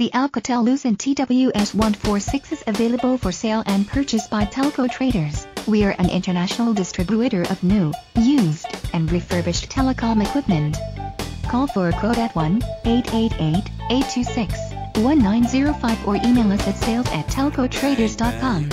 The Alcatel Lucent TWS146 is available for sale and purchase by Telco Traders. We are an international distributor of new, used, and refurbished telecom equipment. Call for a quote at 1-888-826-1905 or email us at sales at telcotraders.com.